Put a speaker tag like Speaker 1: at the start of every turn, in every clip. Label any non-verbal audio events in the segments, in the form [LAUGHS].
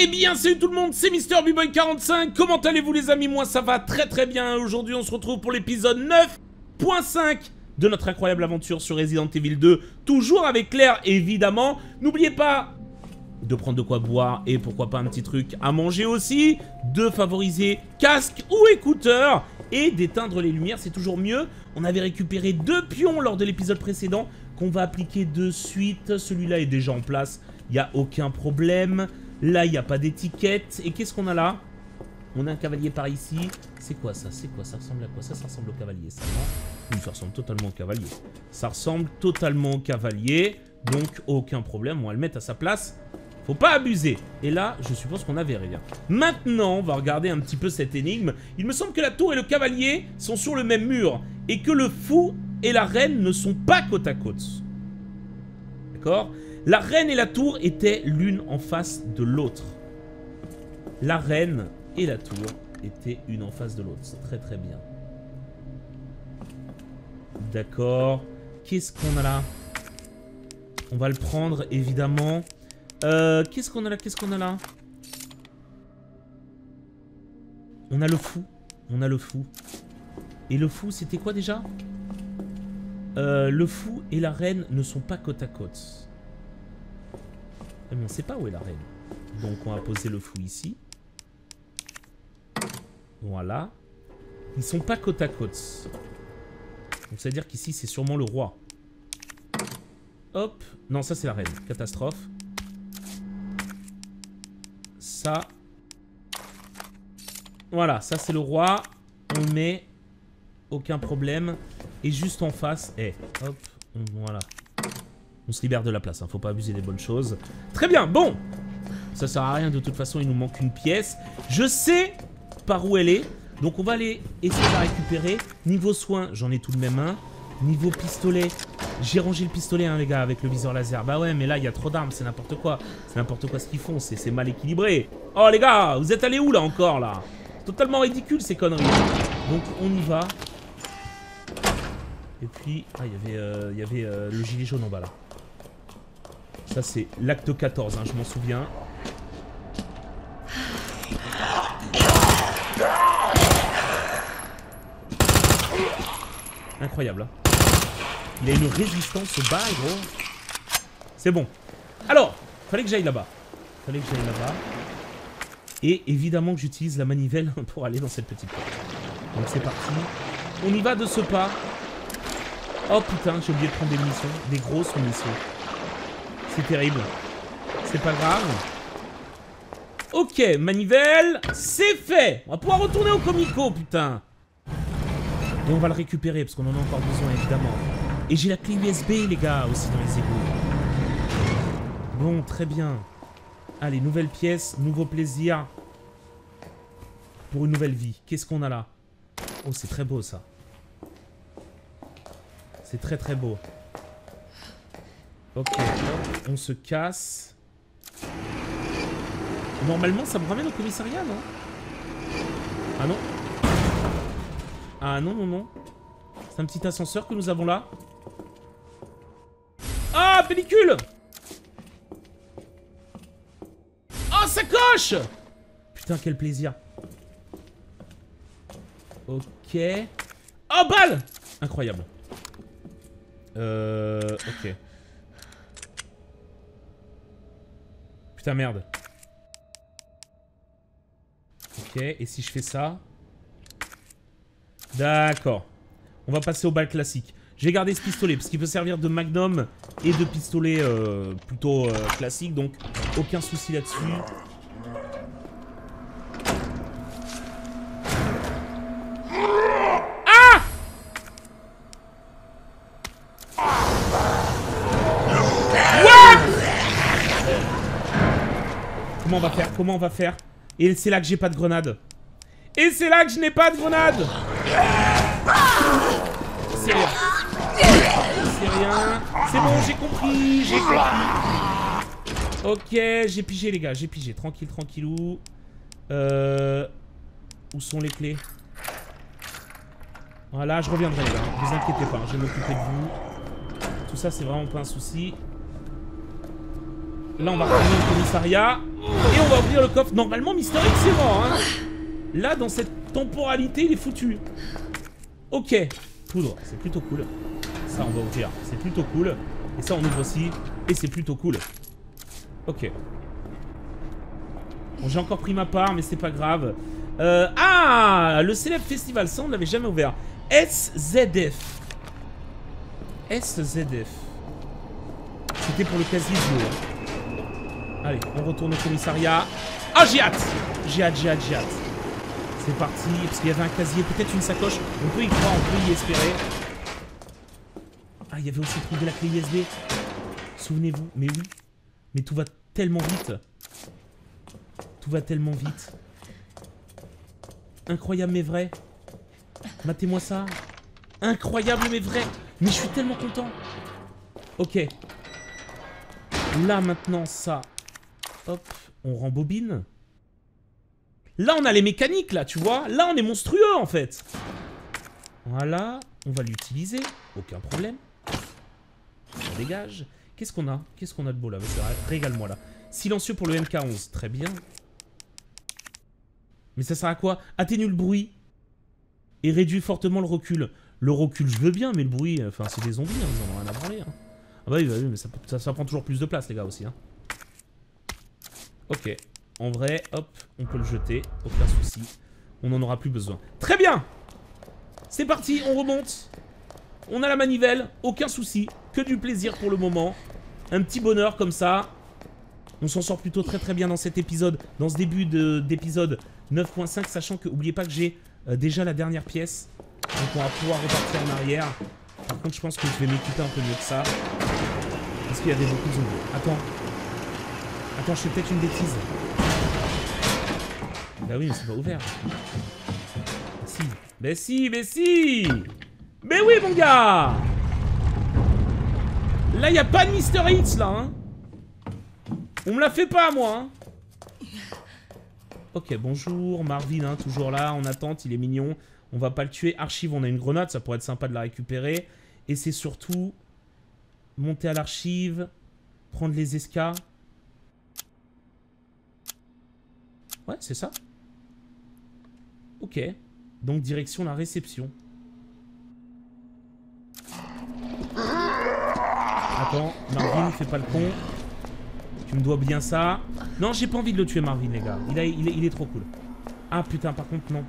Speaker 1: Eh bien, salut tout le monde, c'est Mister boy 45 Comment allez-vous les amis? Moi ça va très très bien. Aujourd'hui on se retrouve pour l'épisode 9.5 de notre incroyable aventure sur Resident Evil 2. Toujours avec Claire évidemment. N'oubliez pas de prendre de quoi boire et pourquoi pas un petit truc à manger aussi. De favoriser casque ou écouteur et d'éteindre les lumières, c'est toujours mieux. On avait récupéré deux pions lors de l'épisode précédent qu'on va appliquer de suite. Celui-là est déjà en place, il n'y a aucun problème. Là, il n'y a pas d'étiquette. Et qu'est-ce qu'on a là? On a un cavalier par ici. C'est quoi ça? C'est quoi? Ça ressemble à quoi? Ça, ça ressemble au cavalier, ça, ça ressemble totalement au cavalier. Ça ressemble totalement au cavalier. Donc, aucun problème. On va le mettre à sa place. Faut pas abuser. Et là, je suppose qu'on avait rien. Maintenant, on va regarder un petit peu cette énigme. Il me semble que la tour et le cavalier sont sur le même mur. Et que le fou et la reine ne sont pas côte à côte. D'accord? La reine et la tour étaient l'une en face de l'autre. La reine et la tour étaient une en face de l'autre. C'est très très bien. D'accord. Qu'est-ce qu'on a là? On va le prendre, évidemment. Euh, qu'est-ce qu'on a là? Qu'est-ce qu'on a là? On a le fou. On a le fou. Et le fou, c'était quoi déjà? Euh, Le fou et la reine ne sont pas côte à côte. Ah, mais on sait pas où est la reine. Donc on va poser le fou ici. Voilà. Ils sont pas côte à côte. Donc ça veut dire qu'ici c'est sûrement le roi. Hop. Non, ça c'est la reine. Catastrophe. Ça. Voilà, ça c'est le roi. On met. Aucun problème. Et juste en face. Eh, hop. voilà. On se libère de la place, hein. faut pas abuser des bonnes choses. Très bien, bon Ça sert à rien, de toute façon, il nous manque une pièce. Je sais par où elle est, donc on va aller essayer de la récupérer. Niveau soin, j'en ai tout de même un. Niveau pistolet, j'ai rangé le pistolet, hein, les gars, avec le viseur laser. Bah ouais, mais là, il y a trop d'armes, c'est n'importe quoi. C'est n'importe quoi ce qu'ils font, c'est mal équilibré. Oh, les gars, vous êtes allés où, là, encore, là? Totalement ridicule, ces conneries. Donc, on y va. Et puis, ah, il y avait, euh, euh, le gilet jaune en bas, là. Ça, c'est l'acte 14, hein, je m'en souviens. Incroyable. Hein. Il a une résistance au bas, gros. C'est bon. Alors, fallait que j'aille là-bas. Fallait que j'aille là-bas. Et évidemment que j'utilise la manivelle [LAUGHS] pour aller dans cette petite porte. Donc c'est parti. On y va de ce pas. Oh putain, j'ai oublié de prendre des munitions. Des grosses munitions. C'est terrible. C'est pas grave. Ok, manivelle, c'est fait On va pouvoir retourner au Comico, putain Et on va le récupérer, parce qu'on en a encore besoin, évidemment. Et j'ai la clé USB, les gars, aussi dans les égouts. Bon, très bien. Allez, nouvelle pièce, nouveau plaisir. Pour une nouvelle vie. Qu'est-ce qu'on a là? Oh, c'est très beau, ça. C'est très très beau. Ok, on se casse. Normalement, ça me ramène au commissariat, non? Ah non Ah non, non, non. C'est un petit ascenseur que nous avons là. Ah, pellicule Oh, ça coche Putain, quel plaisir. Ok. Oh, balle Incroyable. Euh... Ok. Merde. Ok, et si je fais ça? D'accord. On va passer au bal classique. Je vais garder ce pistolet, parce qu'il peut servir de magnum et de pistolet euh, plutôt euh, classique, donc aucun souci là-dessus. Comment on va faire Et c'est là que j'ai pas de grenade. Et c'est là que je n'ai pas de grenade C'est rien. C'est rien. C'est bon, j'ai compris. J'ai. Ok, j'ai pigé les gars, j'ai pigé. Tranquille, tranquillou. Euh... Où sont les clés? Voilà, je reviendrai les gars. Ne vous inquiétez pas, je vais m'occuper de vous. Tout ça, c'est vraiment pas un souci. Là, on va retourner au commissariat. Et on va ouvrir le coffre. Normalement, Mister c'est mort. Hein. Là, dans cette temporalité, il est foutu. Ok. Poudre, c'est plutôt cool. Ça, on va ouvrir. C'est plutôt cool. Et ça, on ouvre aussi. Et c'est plutôt cool. Ok. Bon, j'ai encore pris ma part, mais c'est pas grave. Euh, ah Le célèbre festival, ça, on l'avait jamais ouvert. SZF. SZF. C'était pour le casier de Allez, on retourne au commissariat. Ah, j'ai hâte J'ai hâte, j'ai hâte, j'ai hâte. C'est parti, parce qu'il y avait un casier, peut-être une sacoche. On peut y croire, on peut y espérer. Ah, il y avait aussi de la clé USB. Souvenez-vous, mais oui. Mais tout va tellement vite. Tout va tellement vite. Incroyable mais vrai. Matez-moi ça. Incroyable mais vrai. Mais je suis tellement content. Ok. Là maintenant ça. Hop, on rembobine. Là on a les mécaniques là, tu vois. Là on est monstrueux en fait. Voilà, on va l'utiliser. Aucun problème. On dégage. Qu'est-ce qu'on a? Qu'est-ce qu'on a de beau là? Régale-moi là. Silencieux pour le MK11. Très bien. Mais ça sert à quoi? Atténue le bruit et réduit fortement le recul. Le recul, je veux bien, mais le bruit, enfin, c'est des zombies, hein, ils en ont rien à branler. Hein. Ah bah oui, bah oui mais ça, ça, prend toujours plus de place, les gars, aussi. Hein. Ok. En vrai, hop, on peut le jeter, aucun souci. On n'en aura plus besoin. Très bien C'est parti, on remonte. On a la manivelle, aucun souci. Que du plaisir pour le moment. Un petit bonheur comme ça. On s'en sort plutôt très très bien dans cet épisode, dans ce début d'épisode 9.5, sachant que, oubliez pas que j'ai euh, déjà la dernière pièce. Donc on va pouvoir repartir en arrière. Par contre, je pense que je vais m'équiper un peu mieux que ça. Parce qu'il y avait beaucoup de zombies. Attends. Attends, je fais peut-être une bêtise. Bah oui, mais c'est pas ouvert. Si. Mais si, mais si Mais oui, mon gars Là, il a pas de Mister X, là, hein On me la fait pas, moi, hein Ok, bonjour, Marvin, hein, toujours là, en attente, il est mignon. On va pas le tuer. Archive, on a une grenade, ça pourrait être sympa de la récupérer. Et c'est surtout monter à l'archive, prendre les escas. Ouais, c'est ça. Ok. Donc direction la réception. Attends, Marvin, fais pas le con. Tu me dois bien ça. Non, j'ai pas envie de le tuer, Marvin, les gars. Il, est, il est trop cool. Ah, putain, par contre, non.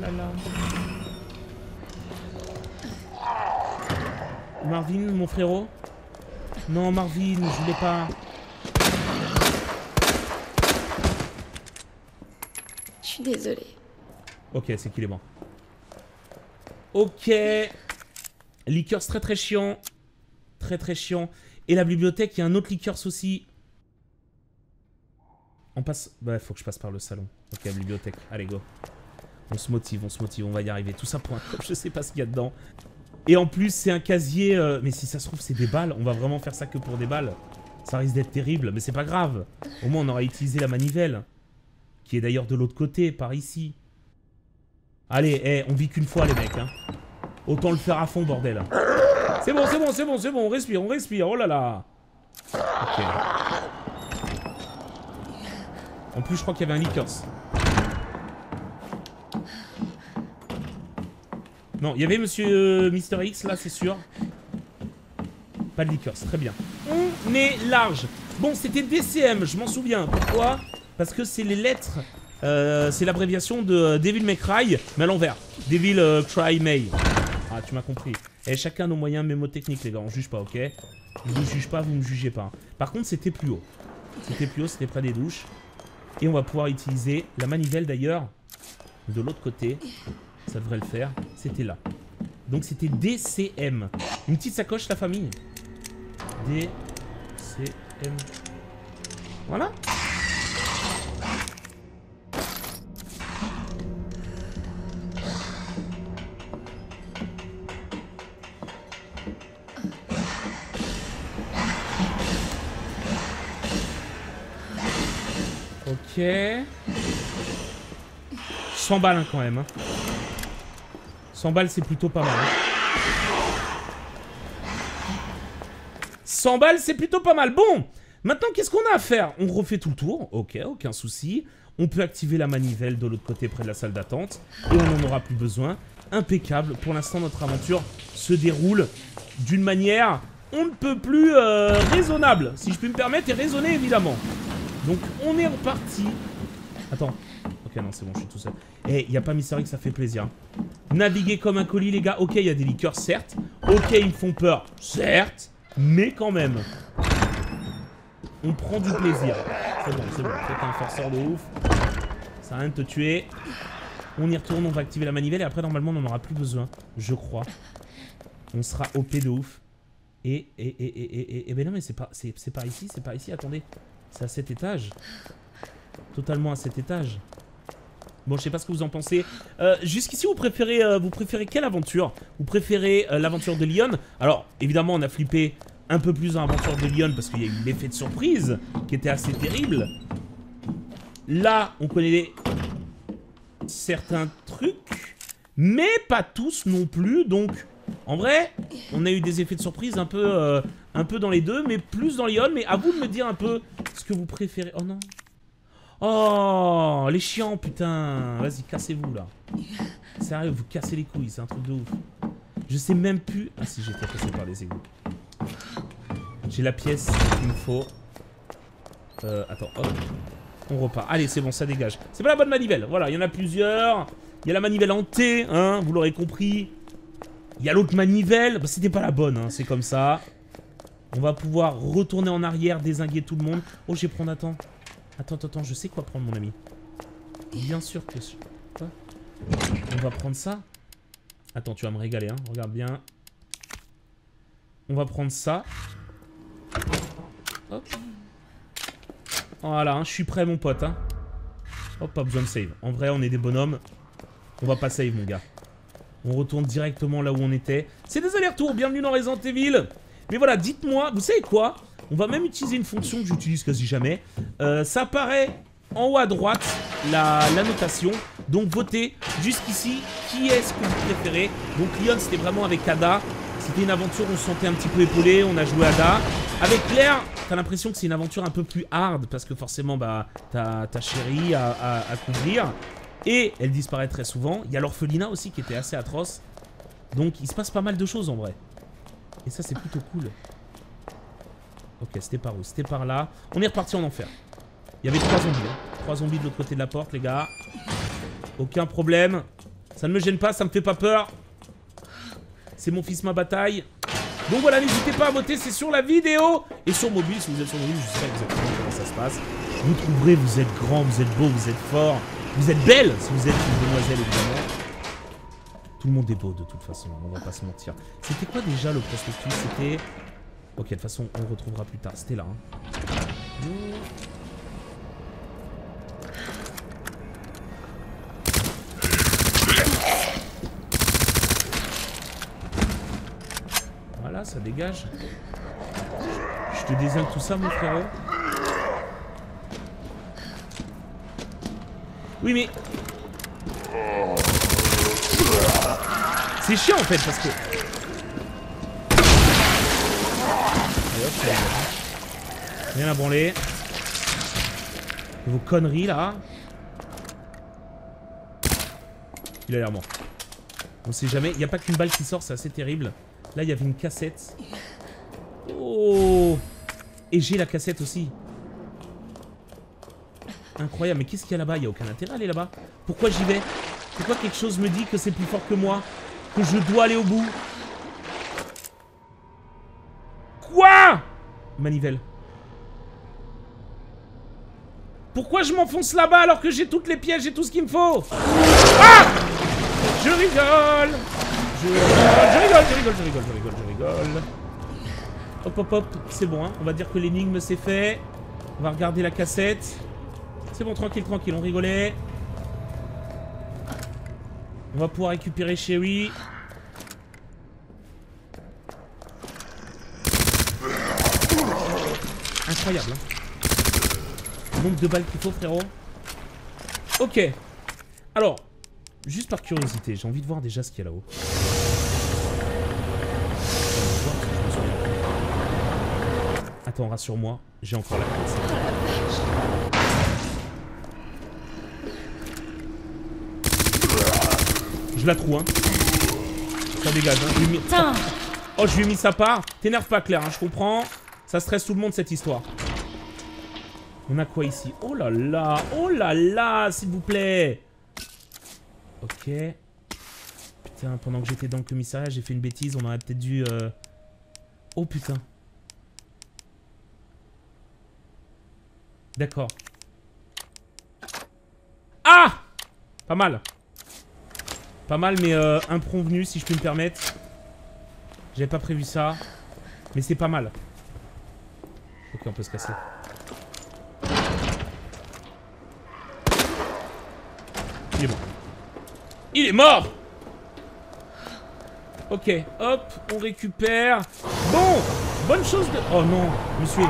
Speaker 1: Là là. Marvin, mon frérot? Non, Marvin, je voulais pas...
Speaker 2: désolé.
Speaker 1: Ok, c'est qu'il est mort. Ok. Liqueurs très très chiant. Très très chiant. Et la bibliothèque, il y a un autre liqueurs aussi. On passe... Bah, faut que je passe par le salon. Ok, bibliothèque. Allez, go. On se motive, on se motive, on va y arriver. Tout ça pour un Je sais pas ce qu'il y a dedans. Et en plus, c'est un casier... Euh, mais si ça se trouve, c'est des balles. On va vraiment faire ça que pour des balles. Ça risque d'être terrible, mais c'est pas grave. Au moins, on aura utilisé la manivelle. Qui est d'ailleurs de l'autre côté, par ici. Allez, eh, on vit qu'une fois, les mecs. Hein. Autant le faire à fond, bordel. C'est bon, c'est bon, c'est bon, c'est bon. On respire, on respire. Oh là là. Ok. En plus, je crois qu'il y avait un liqueurs. Non, il y avait Monsieur euh, Mister X, là, c'est sûr. Pas de liqueurs, très bien. On est large. Bon, c'était DCM, je m'en souviens. Pourquoi? Parce que c'est les lettres, euh, c'est l'abréviation de euh, Devil May Cry, mais à l'envers. Devil Cry May. Ah, tu m'as compris. Et chacun nos moyens mémotechniques, les gars, on juge pas, ok? Je vous juge pas, vous me jugez pas. Par contre, c'était plus haut. C'était plus haut, c'était près des douches. Et on va pouvoir utiliser la manivelle d'ailleurs de l'autre côté. Ça devrait le faire. C'était là. Donc c'était DCM. Une petite sacoche, la famille. DCM. Voilà. Ok. Ok. 100 balles hein, quand même. Hein. 100 balles, c'est plutôt pas mal. hein. 100 balles, c'est plutôt pas mal. Bon, maintenant, qu'est-ce qu'on a à faire? On refait tout le tour. Ok, aucun souci. On peut activer la manivelle de l'autre côté près de la salle d'attente. Et on n'en aura plus besoin. Impeccable. Pour l'instant, notre aventure se déroule d'une manière on ne peut plus euh, raisonnable, si je puis me permettre, et raisonner évidemment. Donc, on est reparti. Attends. Non, c'est bon, je suis tout seul. Eh, il a pas Mystery que ça fait plaisir. Naviguer comme un colis, les gars. Ok, il y a des liqueurs, certes. Ok, ils me font peur, certes. Mais quand même. On prend du plaisir. C'est bon, c'est bon. T'es un forceur de ouf. Ça a rien de te tuer. On y retourne, on va activer la manivelle et après, normalement, on n'en aura plus besoin. Je crois. On sera OP de ouf. Et, et, et, et, et, et, ben non, mais c'est pas, c'est, pas ici, c'est pas ici, attendez. C'est à cet étage. Totalement à cet étage. Bon, je sais pas ce que vous en pensez. Euh, Jusqu'ici, vous préférez, euh, vous préférez quelle aventure? Vous préférez euh, l'aventure de Lyon? Alors, évidemment, on a flippé un peu plus dans l'aventure de Lyon parce qu'il y a eu l'effet de surprise qui était assez terrible. Là, on connaît certains trucs, mais pas tous non plus. Donc, en vrai, on a eu des effets de surprise un peu, un peu dans les deux, mais plus dans Lyon. Mais à vous de me dire un peu ce que vous préférez. Oh non. Oh, les chiants, putain. Vas-y, cassez-vous là. Sérieux, vous cassez les couilles, c'est un truc de ouf. Je sais même plus. Ah si, j'ai été passé par les égouts. J'ai la pièce qu'il me faut. Euh, attends, hop. On repart. Allez, c'est bon, ça dégage. C'est pas la bonne manivelle. Voilà, il y en a plusieurs. Il y a la manivelle en T, hein, vous l'aurez compris. Il y a l'autre manivelle. Bah, c'était pas la bonne, hein, c'est comme ça. On va pouvoir retourner en arrière, désinguer tout le monde. Oh, je vais prendre, attends. Attends, attends, je sais quoi prendre, mon ami. Bien sûr que... Quoi On va prendre ça. Attends, tu vas me régaler, hein. Regarde bien. On va prendre ça. Hop. Voilà, hein, je suis prêt, mon pote. Hein. Hop, pas besoin de save. En vrai, on est des bonhommes. On va pas save, mon gars. On retourne directement là où on était. C'est des allers-retours. Bienvenue dans Resident Evil. Mais voilà, dites-moi, vous savez quoi? On va même utiliser une fonction que j'utilise quasi jamais. Euh, ça apparaît en haut à droite, la, notation. Donc votez jusqu'ici qui est-ce que vous préférez? Donc Lyon, c'était vraiment avec Ada. C'était une aventure on se sentait un petit peu épaulé. On a joué Ada. Avec Claire, t'as l'impression que c'est une aventure un peu plus hard. Parce que forcément, bah, t'as ta chérie à couvrir. Et elle disparaît très souvent. Il y a l'orphelinat aussi qui était assez atroce. Donc il se passe pas mal de choses en vrai. Et ça, c'est plutôt cool. Ok, c'était par où? C'était par là. On est reparti en enfer. Il y avait trois zombies. hein. Trois zombies de l'autre côté de la porte, les gars. Aucun problème. Ça ne me gêne pas, ça me fait pas peur. C'est mon fils, ma bataille. Donc voilà, n'hésitez pas à voter, c'est sur la vidéo. Et sur mobile, si vous êtes sur mobile, je sais exactement comment ça se passe. Vous trouverez, vous êtes grand, vous êtes beau, vous êtes fort. Vous êtes belle, si vous êtes une demoiselle, évidemment. Tout le monde est beau, de toute façon, on va pas se mentir. C'était quoi déjà le prospectus? C'était... Ok, de toute façon, on retrouvera plus tard. C'était là. hein. Voilà, ça dégage. Je te désingue tout ça, mon frérot. Oui, mais... C'est chiant, en fait, parce que... Rien à branler. Vos conneries, là. Il a l'air mort. On sait jamais. Il n'y a pas qu'une balle qui sort, c'est assez terrible. Là, il y avait une cassette. Oh Et j'ai la cassette aussi. Incroyable, mais qu'est-ce qu'il y a là-bas? Il n'y a aucun intérêt à aller là-bas. Pourquoi j'y vais? Pourquoi quelque chose me dit que c'est plus fort que moi? Que je dois aller au bout? Manivelle. Pourquoi je m'enfonce là-bas alors que j'ai toutes les pièges et tout ce qu'il me faut Ah Je rigole Je rigole, je rigole, je rigole, je rigole, je rigole, je rigole. Hop, hop, hop, c'est bon, hein. on va dire que l'énigme c'est fait. On va regarder la cassette. C'est bon, tranquille, tranquille, on rigolait. On va pouvoir récupérer Sherry. Incroyable, hein. nombre de balles qu'il faut, frérot Ok. Alors, juste par curiosité, j'ai envie de voir déjà ce qu'il y a là-haut. Attends, rassure-moi, j'ai encore la clé. Je la trouve, hein. Ça dégage, hein. Je lui ai mis-
Speaker 2: Putain
Speaker 1: Oh, je lui ai mis sa part. T'énerve pas, Claire, hein, je comprends. Ça stresse tout le monde, cette histoire. On a quoi ici? Oh là là Oh là là S'il vous plaît Ok. Putain, pendant que j'étais dans le commissariat, j'ai fait une bêtise. On aurait peut-être dû... euh, Oh putain. D'accord. Ah Pas mal. Pas mal, mais euh, si je peux me permettre. J'avais pas prévu ça. Mais c'est pas mal. On peut se casser. Il est mort. Il est mort Ok, hop, on récupère. Bon Bonne chose de... Oh non, monsieur.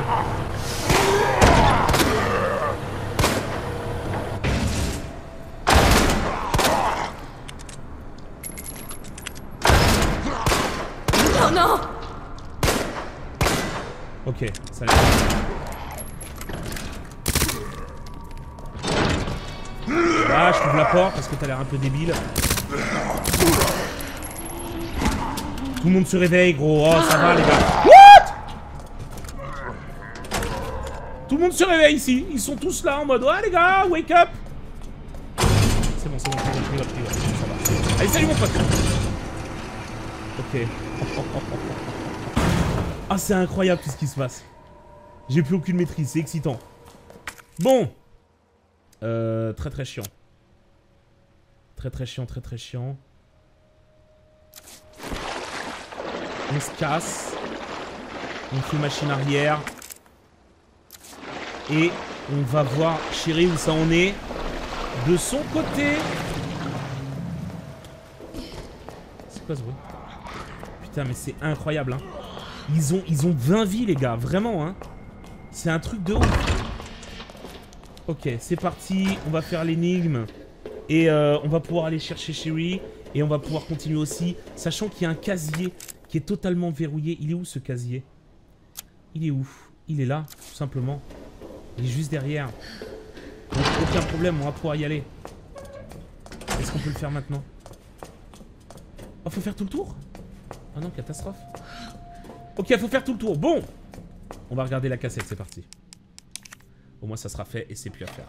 Speaker 2: Oh non
Speaker 1: Ok, ça. Ah, je t'ouvre la porte parce que t'as l'air un peu débile. Tout le monde se réveille, gros. Oh, ça va, les gars. What? Tout le monde se réveille ici. Ils sont tous là en mode Ouais, les gars, wake up C'est bon, c'est bon, va. Allez, salut mon pote Ok. Ah, c'est incroyable tout ce qui se passe. J'ai plus aucune maîtrise, c'est excitant. Bon. Euh, très très chiant. Très très chiant, très très chiant. On se casse. On fait machine arrière. Et on va voir chérie où ça en est. De son côté. C'est quoi ce bruit? Putain mais c'est incroyable hein. Ils ont, ils ont 20 vies les gars, vraiment hein. C'est un truc de ouf. Ok, c'est parti. On va faire l'énigme. Et euh, on va pouvoir aller chercher Sherry. Et on va pouvoir continuer aussi. Sachant qu'il y a un casier qui est totalement verrouillé. Il est où ce casier? Il est où? Il est là, tout simplement. Il est juste derrière. Aucun problème, on va pouvoir y aller. Est-ce qu'on peut le faire maintenant? Oh, faut faire tout le tour? Oh non, catastrophe. Ok, faut faire tout le tour. Bon On va regarder la cassette, c'est parti. Au moins ça sera fait et c'est plus à faire.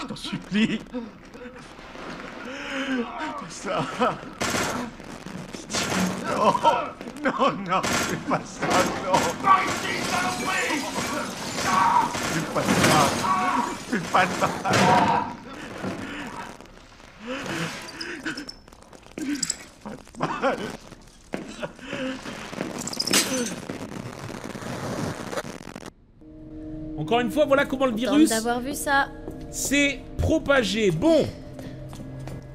Speaker 3: Je t'en supplie. Ça. Non, non, non, fais pas ça, non. Pas ça. Fais pas ça. Pas de mal.
Speaker 1: Encore une fois, voilà comment le virus
Speaker 2: d'avoir vu ça.
Speaker 1: s'est propagé. Bon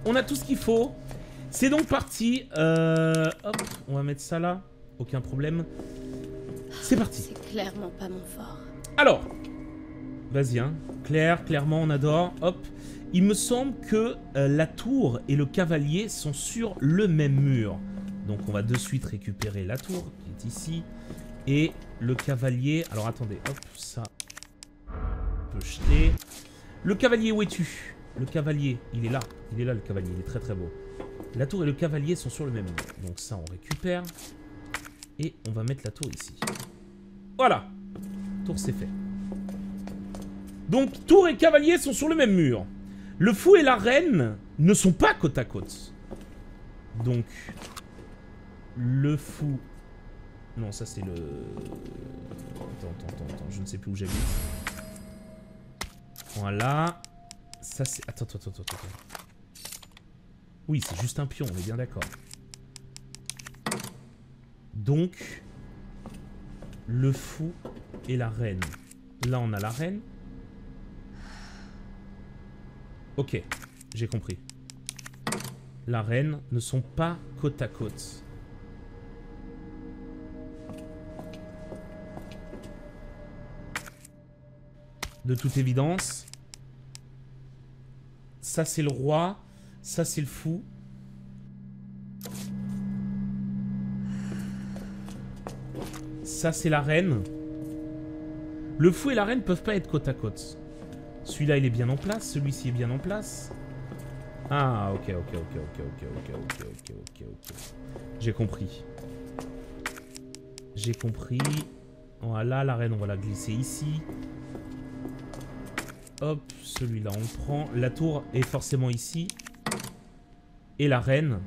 Speaker 1: On a tout ce qu'il faut. C'est donc parti. Euh, hop, on va mettre ça là. Aucun problème. C'est parti.
Speaker 2: C'est clairement pas mon fort.
Speaker 1: Alors, vas-y, hein. Claire, clairement, on adore. Hop. Il me semble que euh, la tour et le cavalier sont sur le même mur. Donc, on va de suite récupérer la tour qui est ici. Et le cavalier. Alors, attendez. Hop, ça. On peut jeter. Le cavalier, où es-tu? Le cavalier, il est là. Il est là, le cavalier. Il est très très beau. La tour et le cavalier sont sur le même mur. Donc, ça, on récupère. Et on va mettre la tour ici. Voilà. Tour, c'est fait. Donc, tour et cavalier sont sur le même mur. Le fou et la reine ne sont pas côte à côte. Donc, le fou... Non, ça c'est le... Attends, attends, attends, attends, je ne sais plus où j'habite. Voilà. Ça c'est... Attends, attends, attends, attends. attends. Oui, c'est juste un pion, on est bien d'accord. Donc, le fou et la reine. Là, on a la reine. Ok, j'ai compris. La reine ne sont pas côte à côte. De toute évidence, ça c'est le roi, ça c'est le fou. Ça c'est la reine. Le fou et la reine ne peuvent pas être côte à côte. Celui-là, il est bien en place. Celui-ci est bien en place. Ah, ok, ok, ok, ok, ok, ok, ok, ok, ok, ok. J'ai compris. J'ai compris. Voilà, la reine, on va la glisser ici. Hop, celui-là, on le prend. La tour est forcément ici. Et la reine.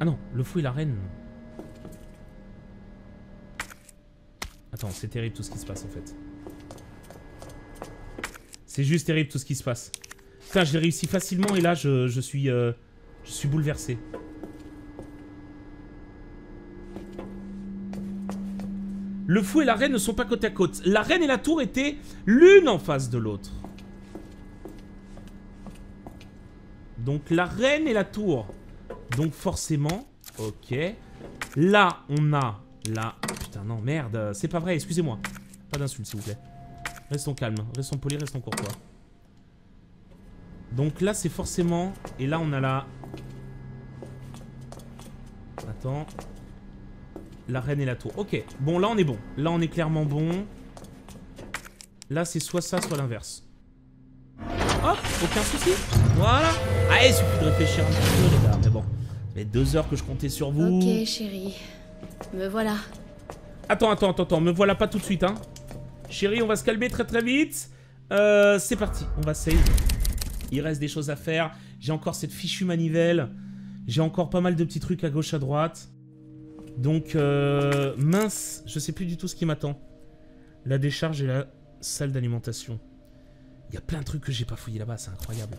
Speaker 1: Ah non, le fou et la reine. Attends, c'est terrible tout ce qui se passe en fait. C'est juste terrible tout ce qui se passe. Putain, j'ai réussi facilement et là je, suis euh, je suis bouleversé. Le fou et la reine ne sont pas côte à côte. La reine et la tour étaient l'une en face de l'autre. Donc la reine et la tour. Donc forcément, ok. Là, on a la... Putain, non, merde. C'est pas vrai, excusez-moi. Pas d'insulte, s'il vous plaît. Restons calmes, restons polis, restons courtois. Donc là, c'est forcément... Et là, on a la... Attends. La reine et la tour. Ok, bon, là, on est bon. Là, on est clairement bon. Là, c'est soit ça, soit l'inverse. Hop, aucun souci. Voilà. Allez, il suffit de réfléchir un petit peu, les gars. Mais bon, ça fait deux heures que je comptais sur vous.
Speaker 2: Ok, chérie. Me voilà.
Speaker 1: Attends, attends, attends, attends. Me voilà pas tout de suite, hein. Chérie, on va se calmer très très vite. Euh, c'est parti. On va save. Il reste des choses à faire. J'ai encore cette fichue manivelle. J'ai encore pas mal de petits trucs à gauche, à droite. Donc, euh, mince, je sais plus du tout ce qui m'attend. La décharge et la salle d'alimentation. Il y a plein de trucs que j'ai pas fouillé là-bas, c'est incroyable.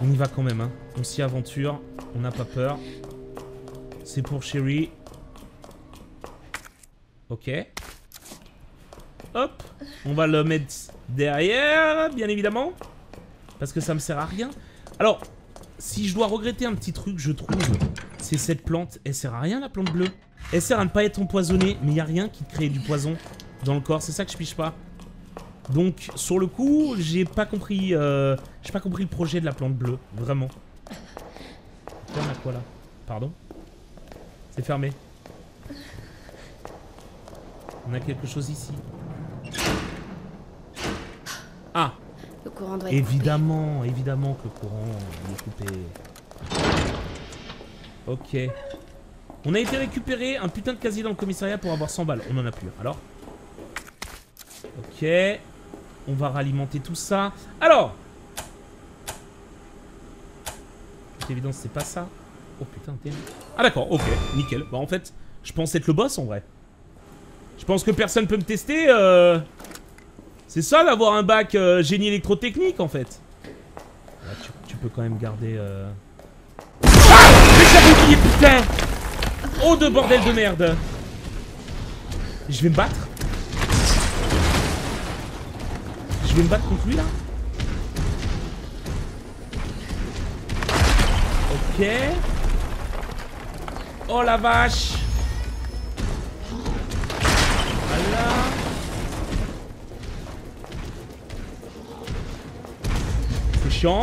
Speaker 1: On y va quand même, hein. On s'y aventure, on n'a pas peur. C'est pour Sherry. Ok. Hop, on va le mettre derrière, bien évidemment. Parce que ça me sert à rien. Alors, si je dois regretter un petit truc, je trouve, c'est cette plante. Elle sert à rien, la plante bleue. Elle sert à ne pas être empoisonnée, mais il n'y a rien qui crée du poison dans le corps. C'est ça que je piche pas. Donc, sur le coup, j'ai pas compris... Euh, j'ai pas compris le projet de la plante bleue. Vraiment. On a quoi, là Pardon C'est fermé. On a quelque chose ici. Ah
Speaker 2: Le courant doit être
Speaker 1: Évidemment, évidemment que le courant il est coupé. Ok. On a été récupérer un putain de casier dans le commissariat pour avoir 100 balles. On en a plus. Alors Ok. On va ralimenter tout ça. Alors C'est évident, c'est pas ça. Oh putain, t'es... Ah d'accord, ok, nickel. Bah en fait, je pense être le boss en vrai. Je pense que personne peut me tester. Euh... C'est ça d'avoir un bac euh, génie électrotechnique en fait. Là, tu, peux quand même garder... Euh... Ah Mais putain. Oh de bordel de merde. Je vais me battre. Je vais me battre contre lui là. Ok. Oh la vache Ouais.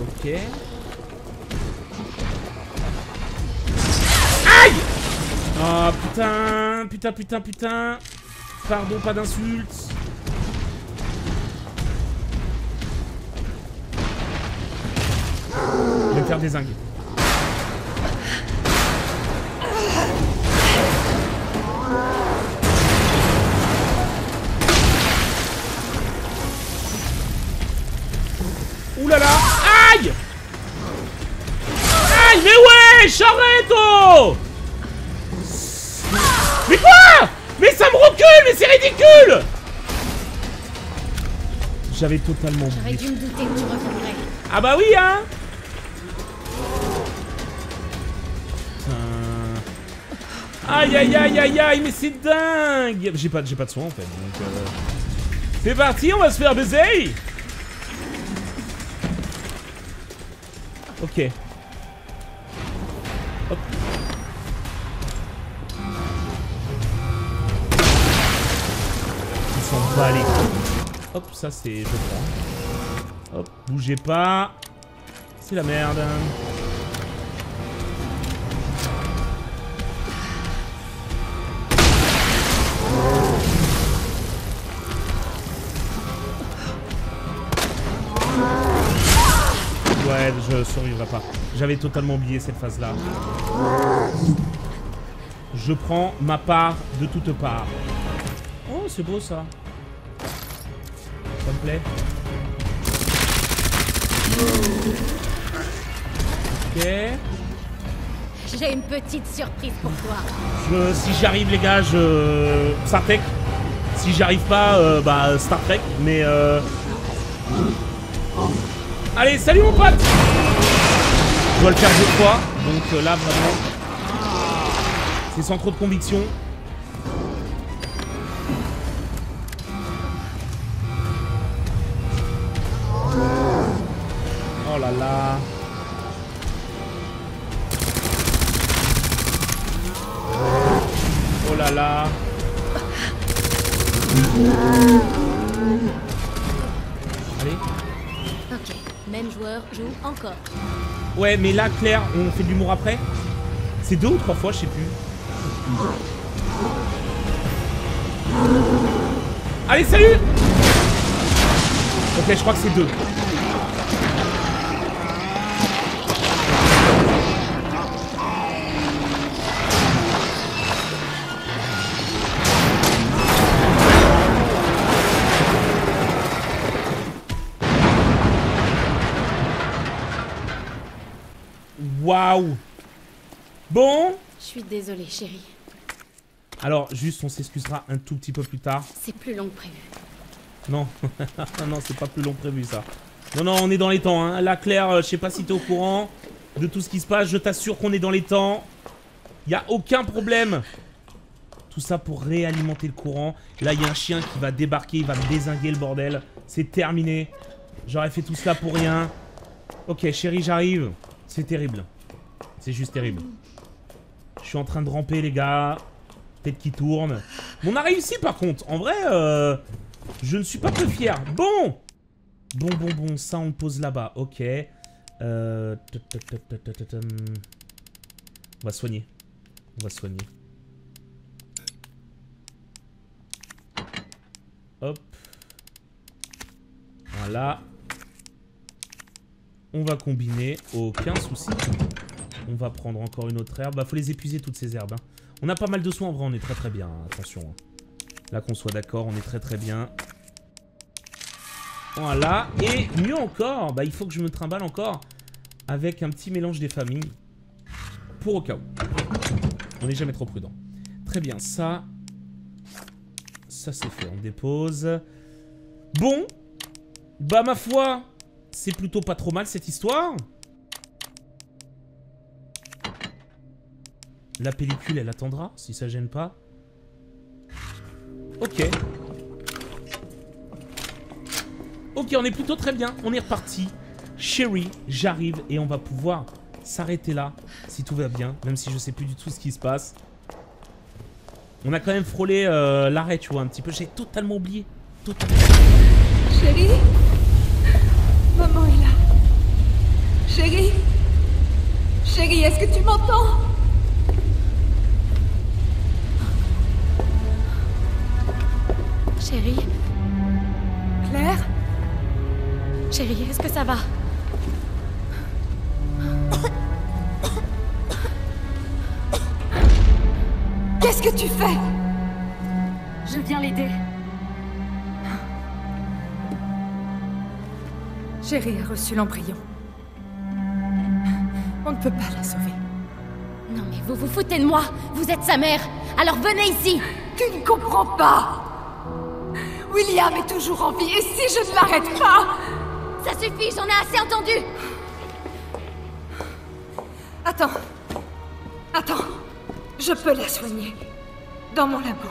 Speaker 1: Ok. Aïe Ah putain, putain, putain, putain. Pardon, pas d'insultes. Je vais faire désinguer. Ouh Charrette oh Mais quoi Mais ça me recule Mais c'est ridicule J'avais totalement
Speaker 2: J'aurais
Speaker 1: oublié.
Speaker 2: dû me douter que tu reviendrais.
Speaker 1: Ah bah oui hein. Aïe aïe aïe aïe aïe mais c'est dingue J'ai pas, j'ai pas de soin en fait donc euh... C'est parti on va se faire baiser Ok. S'en bat les couilles. Hop, ça c'est... Je prends. Hop, bougez pas. C'est la merde. Ouais, je survivrai pas. J'avais totalement oublié cette phase-là. Je prends ma part de toutes parts. Oh, c'est beau ça. Ça me plaît. Ok.
Speaker 2: J'ai une petite surprise pour toi.
Speaker 1: Je- si j'y arrive, les gars, je. Star Trek. Si j'y arrive pas, euh, bah Star Trek. Mais euh. Allez, salut mon pote Je dois le faire deux fois. Donc euh, là, vraiment. C'est sans trop de conviction. Mais là, Claire, on fait de l'humour après C'est deux ou trois fois, je sais plus. Allez, salut Ok, je crois que c'est deux. Waouh Bon
Speaker 2: Je suis désolée, chérie.
Speaker 1: Alors, juste, on s'excusera un tout petit peu plus tard.
Speaker 2: C'est plus long que prévu.
Speaker 1: Non, [LAUGHS] non, c'est pas plus long que prévu ça. Non, non, on est dans les temps. Hein. Là, Claire, euh, je sais pas si t'es au courant de tout ce qui se passe. Je t'assure qu'on est dans les temps. Y a aucun problème. Tout ça pour réalimenter le courant. Là, il y a un chien qui va débarquer, il va me désinguer le bordel. C'est terminé. J'aurais fait tout cela pour rien. Ok, chérie, j'arrive. C'est terrible. C'est juste terrible. Je suis en train de ramper, les gars. Tête qui tourne. On a réussi, par contre. En vrai, euh, je ne suis pas peu fier. Bon Bon, bon, bon. Ça, on le pose là-bas. Ok. Euh... On va soigner. On va soigner. Hop. Voilà. On va combiner, aucun souci. On va prendre encore une autre herbe. Bah, faut les épuiser toutes ces herbes. hein. On a pas mal de soins en vrai, on est très très bien. hein. Attention. hein. Là qu'on soit d'accord, on est très très bien. Voilà. Et mieux encore, bah, il faut que je me trimballe encore avec un petit mélange des familles. Pour au cas où. On n'est jamais trop prudent. Très bien, ça. Ça c'est fait, on dépose. Bon. Bah ma foi, c'est plutôt pas trop mal cette histoire. La pellicule, elle attendra, si ça gêne pas. Ok. Ok, on est plutôt très bien. On est reparti. Sherry, j'arrive et on va pouvoir s'arrêter là, si tout va bien, même si je sais plus du tout ce qui se passe. On a quand même frôlé euh, l'arrêt, tu vois, un petit peu. J'ai totalement oublié. Totalement.
Speaker 4: Chérie Maman est là. Chérie Chérie, est-ce que tu m'entends?
Speaker 2: Chérie.
Speaker 4: Claire?
Speaker 2: Chérie, est-ce que ça va?
Speaker 4: Qu'est-ce que tu fais?
Speaker 2: Je viens l'aider.
Speaker 4: Chérie a reçu l'embryon. On ne peut pas la sauver.
Speaker 2: Non mais vous vous foutez de moi. Vous êtes sa mère. Alors venez ici.
Speaker 4: Tu ne comprends pas William est toujours en vie et si je ne l'arrête pas?
Speaker 2: Ça suffit, j'en ai assez entendu
Speaker 4: Attends. Attends. Je peux la soigner. Dans mon labo.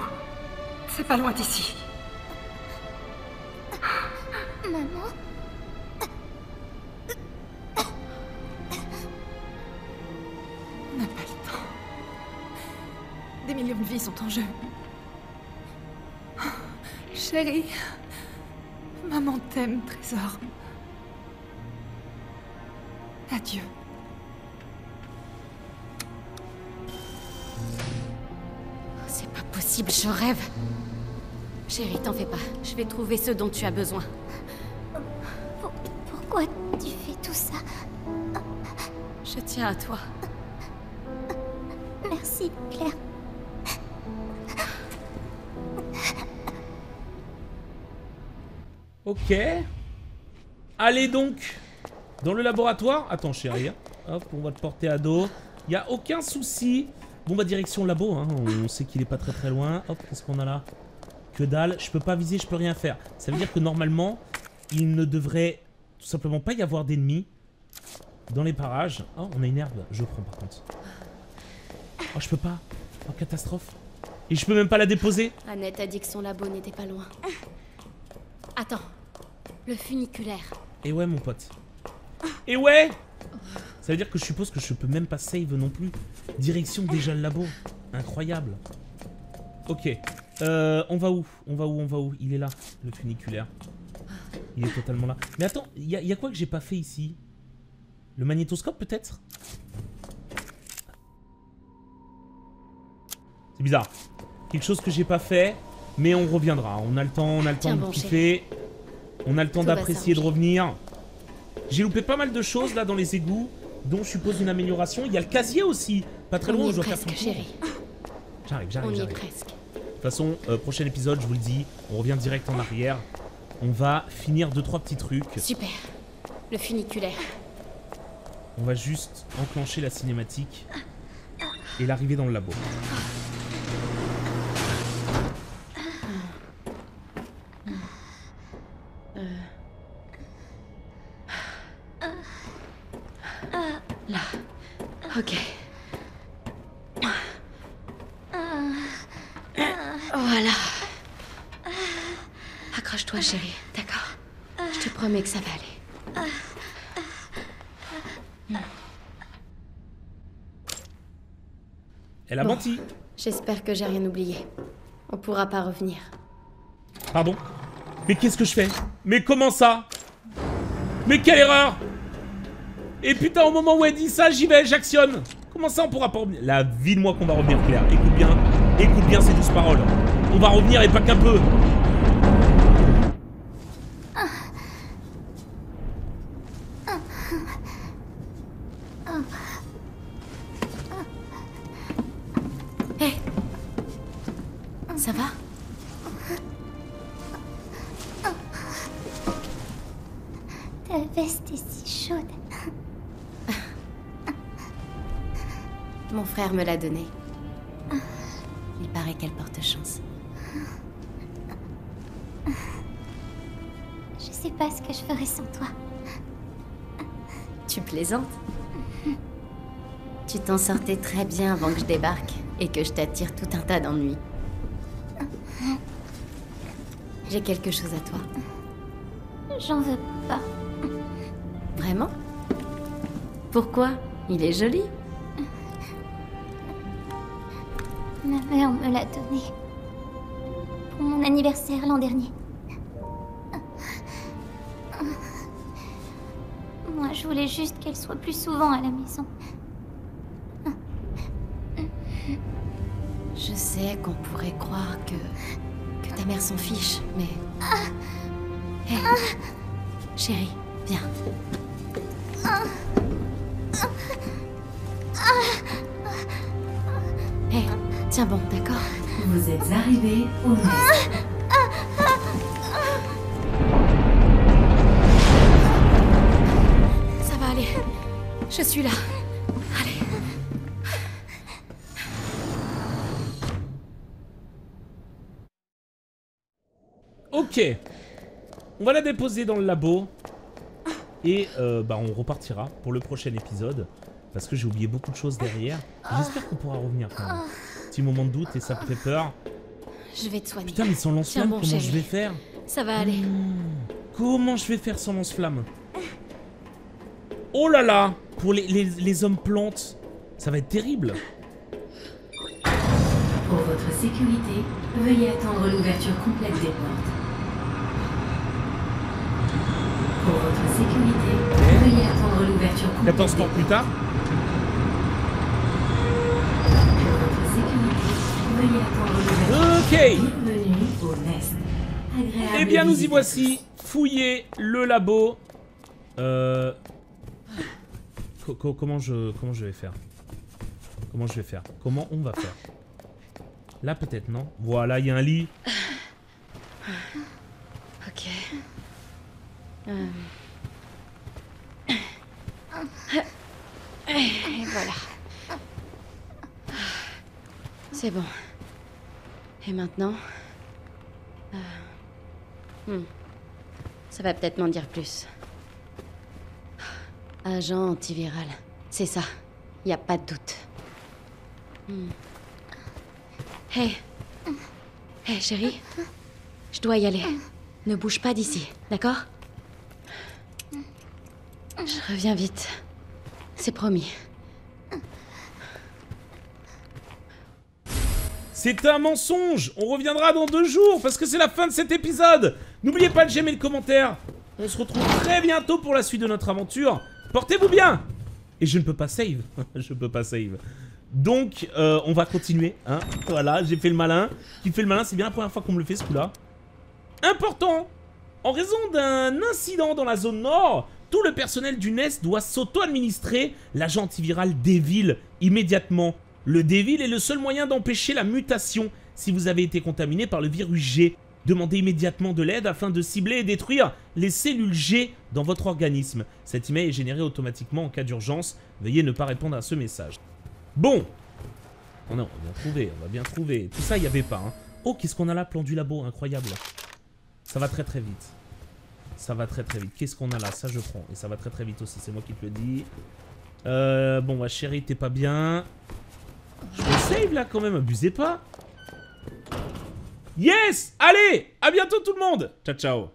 Speaker 4: C'est pas loin d'ici.
Speaker 2: Maman?
Speaker 4: On n'a pas le temps. Des millions de vies sont en jeu. Chérie, maman t'aime, trésor. Adieu.
Speaker 2: C'est pas possible, je rêve. Chérie, t'en fais pas. Je vais trouver ce dont tu as besoin.
Speaker 5: Pourquoi tu fais tout ça?
Speaker 2: Je tiens à toi.
Speaker 5: Merci, Claire.
Speaker 1: Ok. Allez donc dans le laboratoire. Attends chérie. hein. Hop, on va te porter à dos. Y a aucun souci. Bon bah direction labo, hein. on sait qu'il est pas très très loin. Hop, qu'est-ce qu'on a là? Que dalle, je peux pas viser, je peux rien faire. Ça veut dire que normalement, il ne devrait tout simplement pas y avoir d'ennemis dans les parages. Oh, on a une herbe, je prends par contre. Oh, je peux pas. Oh, catastrophe. Et je peux même pas la déposer
Speaker 2: Annette a dit que son labo n'était pas loin. Attends. Le funiculaire.
Speaker 1: Et ouais, mon pote. Et ouais Ça veut dire que je suppose que je peux même pas save non plus. Direction déjà le labo. Incroyable. Ok. Euh, on va où? On va où On va où? Il est là, le funiculaire. Il est totalement là. Mais attends, il y, y a quoi que j'ai pas fait ici? Le magnétoscope peut-être? C'est bizarre. Quelque chose que j'ai pas fait, mais on reviendra. On a le temps, on a le temps
Speaker 2: Tiens
Speaker 1: de
Speaker 2: bon,
Speaker 1: kiffer. On a le temps d'apprécier, de revenir. J'ai loupé pas mal de choses là dans les égouts, dont je suppose une amélioration. Il y a le casier aussi, pas très
Speaker 2: On
Speaker 1: loin où je dois faire
Speaker 2: presque, chérie.
Speaker 1: J'arrive, j'arrive, j'arrive. De toute façon, euh, prochain épisode, je vous le dis, on revient direct en arrière. On va finir deux trois petits trucs.
Speaker 2: Super. Le funiculaire.
Speaker 1: On va juste enclencher la cinématique et l'arrivée dans le labo.
Speaker 2: Ok. Voilà. Accroche-toi, chérie. D'accord Je te promets que ça va aller.
Speaker 1: Elle a
Speaker 2: Bon.
Speaker 1: menti.
Speaker 2: J'espère que j'ai rien oublié. On pourra pas revenir.
Speaker 1: Pardon? Mais qu'est-ce que je fais? Mais comment ça? Mais quelle erreur Et putain, au moment où elle dit ça, j'y vais, j'actionne Comment ça, on pourra pas revenir? La vie de moi qu'on va revenir, Claire. Écoute bien, écoute bien ces douces paroles. On va revenir et pas qu'un peu.
Speaker 2: Me l'a donnée. Il paraît qu'elle porte chance.
Speaker 5: Je sais pas ce que je ferais sans toi.
Speaker 2: Tu plaisantes Tu t'en sortais très bien avant que je débarque et que je t'attire tout un tas d'ennuis. J'ai quelque chose à toi.
Speaker 5: J'en veux pas.
Speaker 2: Vraiment? Pourquoi? Il est joli.
Speaker 5: Ma mère me l'a donné. Pour mon anniversaire l'an dernier. Moi, je voulais juste qu'elle soit plus souvent à la maison.
Speaker 2: Je sais qu'on pourrait croire que que ta mère s'en fiche, mais Hé, chérie, viens. Tiens bon, d'accord
Speaker 6: Vous êtes arrivé au nest.
Speaker 2: Ça va aller. Je suis là. Allez.
Speaker 1: Ok. On va la déposer dans le labo. Et euh, bah, on repartira pour le prochain épisode. Parce que j'ai oublié beaucoup de choses derrière. J'espère qu'on pourra revenir quand même petit moment de doute et ça me fait peur.
Speaker 2: Je vais te soigner.
Speaker 1: Putain, mais sans lance-flamme, comment je vais faire
Speaker 2: Ça va aller. Hmm.
Speaker 1: Comment je vais faire sans lance-flamme Oh là là Pour les, les, hommes plantes, ça va être terrible.
Speaker 6: Pour votre sécurité, veuillez attendre l'ouverture complète des portes. Pour votre sécurité, veuillez attendre l'ouverture complète.
Speaker 1: 14 portes plus tard Ok. Eh bien, nous y voici. Fouiller le labo. Euh... co- co- comment je comment je vais faire? Comment je vais faire? Comment on va faire? Là peut-être non? Voilà, il y a un lit.
Speaker 2: Ok. Euh. Et voilà. C'est bon. Et maintenant Euh. hmm. Ça va peut-être m'en dire plus. Agent antiviral. C'est ça. Y a pas de doute. Hmm. Hey. Hey, chérie. Je dois y aller. Ne bouge pas d'ici, d'accord? Je reviens vite. C'est promis.
Speaker 1: C'est un mensonge. On reviendra dans deux jours parce que c'est la fin de cet épisode. N'oubliez pas de j'aimer le commentaire. On se retrouve très bientôt pour la suite de notre aventure. Portez-vous bien. Et je ne peux pas save. [LAUGHS] Je peux pas save. Donc, euh, on va continuer, hein. Voilà, j'ai fait le malin. Qui fait le malin, c'est bien la première fois qu'on me le fait ce coup-là. Important. En raison d'un incident dans la zone nord, tout le personnel du NES doit s'auto-administrer. L'agent antiviral Devil immédiatement. Le Devil est le seul moyen d'empêcher la mutation si vous avez été contaminé par le virus G. Demandez immédiatement de l'aide afin de cibler et détruire les cellules G dans votre organisme. Cet email est généré automatiquement en cas d'urgence. Veuillez ne pas répondre à ce message. Bon. On, a, bien trouver, on va bien trouver. Tout ça, il n'y avait pas. hein. Oh, qu'est-ce qu'on a là Plan du labo, incroyable. Ça va très très vite. Ça va très très vite. Qu'est-ce qu'on a là? Ça, je prends. Et ça va très très vite aussi, c'est moi qui te le dis. Euh, bon, ma chérie, t'es pas bien. Je me save là quand même, abusez pas. Yes! Allez À bientôt tout le monde! Ciao ciao